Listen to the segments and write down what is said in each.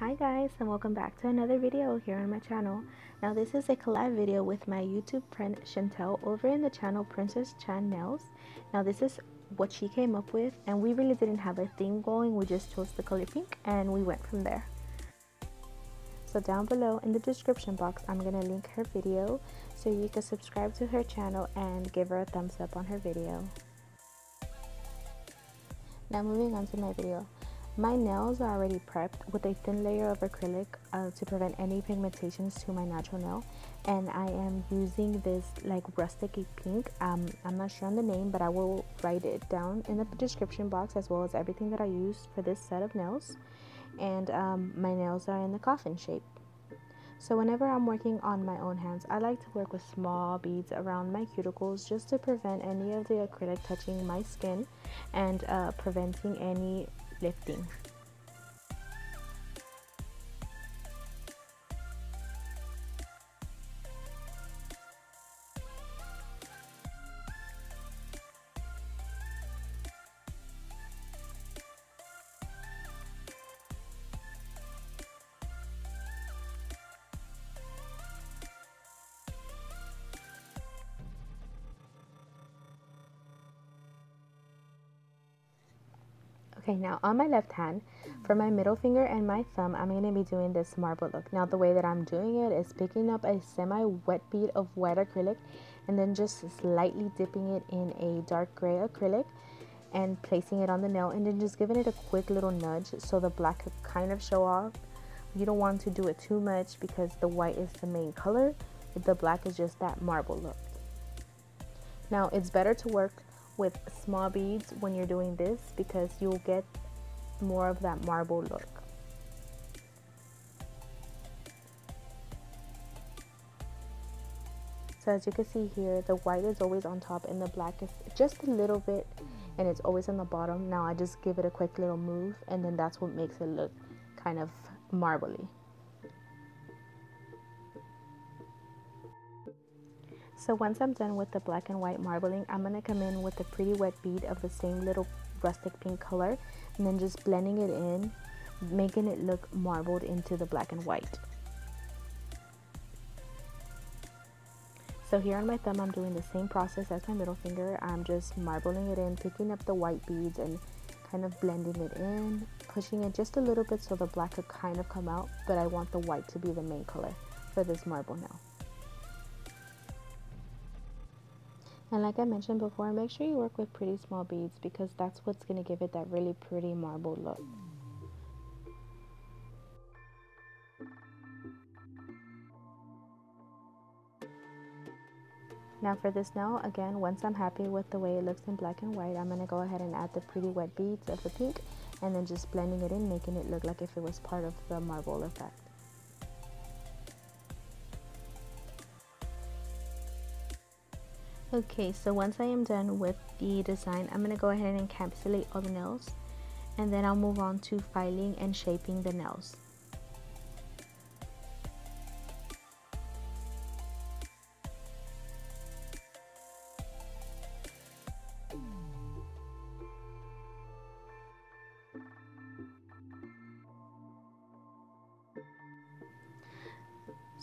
Hi guys and welcome back to another video here on my channel. Now this is a collab video with my YouTube friend Chantelle over in the channel Princess Chan Nails. Now this is what she came up with and we really didn't have a theme going we just chose the color pink and we went from there. So down below in the description box I'm going to link her video so you can subscribe to her channel and give her a thumbs up on her video. Now moving on to my video. My nails are already prepped with a thin layer of acrylic uh, to prevent any pigmentations to my natural nail. And I am using this like rustic pink. Um, I'm not sure on the name but I will write it down in the description box as well as everything that I used for this set of nails. And um, my nails are in the coffin shape. So whenever I'm working on my own hands I like to work with small beads around my cuticles just to prevent any of the acrylic touching my skin and uh, preventing any lifting. Okay, now on my left hand, for my middle finger and my thumb, I'm going to be doing this marble look. Now the way that I'm doing it is picking up a semi-wet bead of white acrylic and then just slightly dipping it in a dark gray acrylic and placing it on the nail and then just giving it a quick little nudge so the black could kind of show off. You don't want to do it too much because the white is the main color. The black is just that marble look. Now it's better to work with small beads when you're doing this because you'll get more of that marble look. So as you can see here, the white is always on top and the black is just a little bit and it's always on the bottom. Now I just give it a quick little move and then that's what makes it look kind of marbly. So once I'm done with the black and white marbling, I'm going to come in with a pretty wet bead of the same little rustic pink color and then just blending it in, making it look marbled into the black and white. So here on my thumb, I'm doing the same process as my middle finger. I'm just marbling it in, picking up the white beads and kind of blending it in, pushing it just a little bit so the black could kind of come out, but I want the white to be the main color for this marble now. And like I mentioned before, make sure you work with pretty small beads because that's what's going to give it that really pretty marble look. Now for this nail, again, once I'm happy with the way it looks in black and white, I'm going to go ahead and add the pretty wet beads of the pink and then just blending it in, making it look like if it was part of the marble effect. Okay, so once I am done with the design, I'm going to go ahead and encapsulate all the nails and then I'll move on to filing and shaping the nails.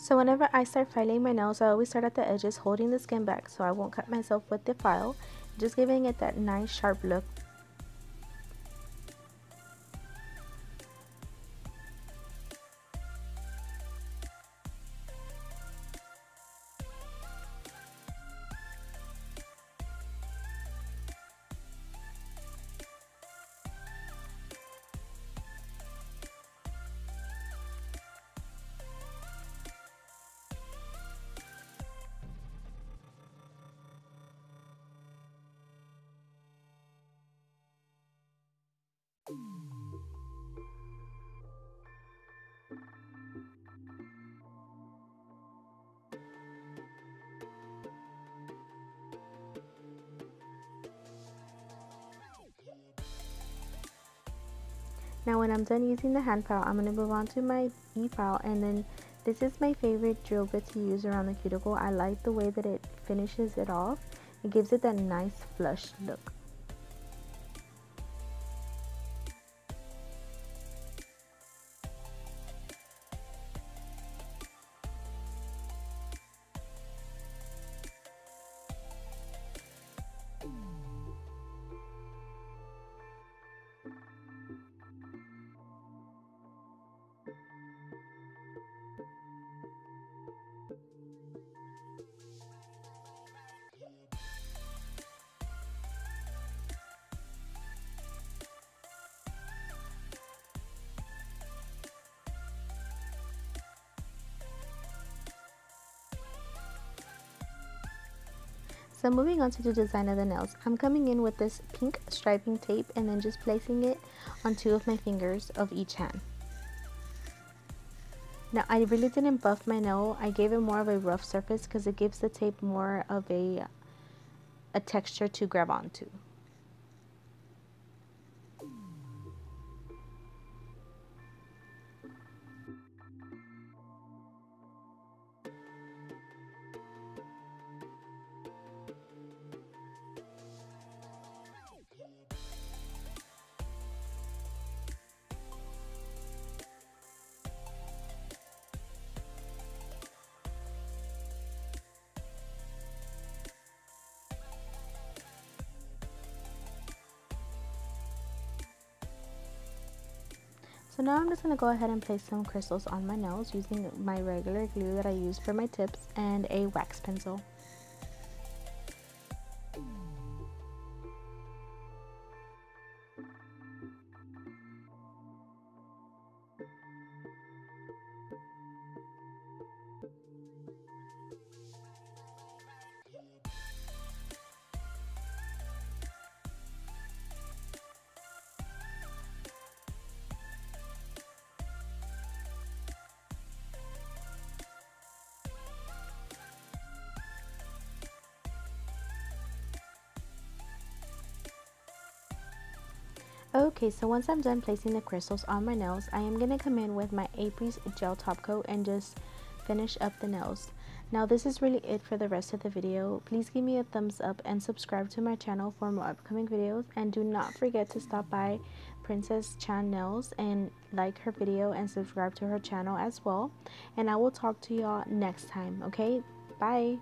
So whenever I start filing my nails, I always start at the edges holding the skin back so I won't cut myself with the file. Just giving it that nice sharp look Now when I'm done using the hand file, I'm going to move on to my e-file and then this is my favorite drill bit to use around the cuticle. I like the way that it finishes it off. It gives it that nice flush look. So moving on to the design of the nails, I'm coming in with this pink striping tape and then just placing it on two of my fingers of each hand. Now I really didn't buff my nail, I gave it more of a rough surface because it gives the tape more of a, a texture to grab onto. Now I'm just going to go ahead and place some crystals on my nails using my regular glue that I use for my tips and a wax pencil. Okay, so once I'm done placing the crystals on my nails, I am going to come in with my Apres gel top coat and just finish up the nails. Now this is really it for the rest of the video. Please give me a thumbs up and subscribe to my channel for more upcoming videos and do not forget to stop by Princess Chan Nails and like her video and subscribe to her channel as well. And I will talk to y'all next time, okay? Bye!